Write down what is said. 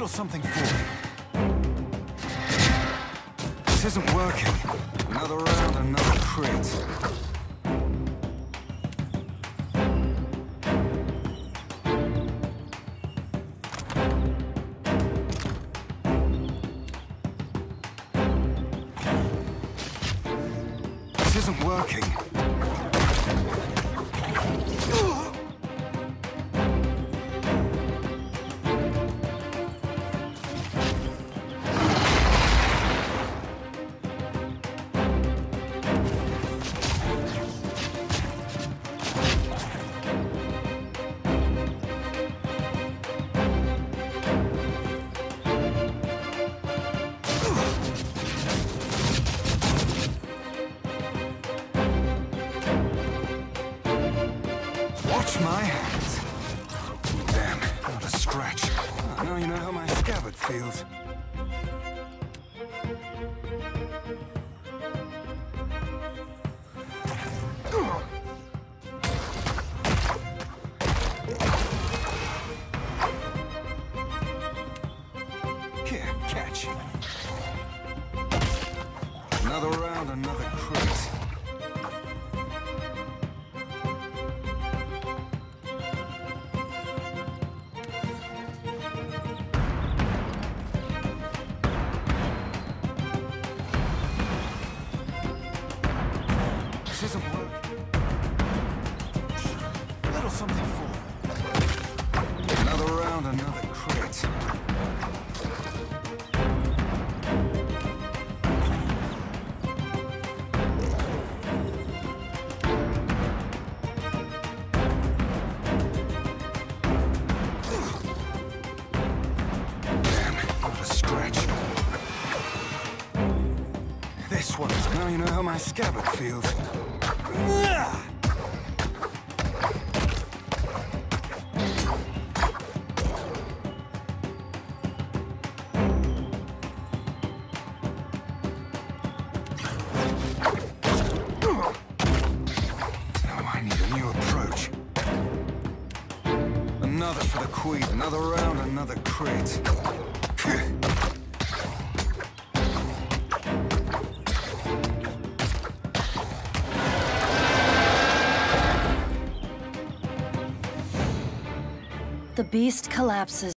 little something for you. This isn't working. Another round, another crit. This isn't working. My hands. Damn, not a scratch. Oh, now you know how my scabbard feels. Here, catch. Another round, another something for. Another round, another crit. This one. Now you know how my scabbard feels. Another for the queen. Another round, another crit. The beast collapses.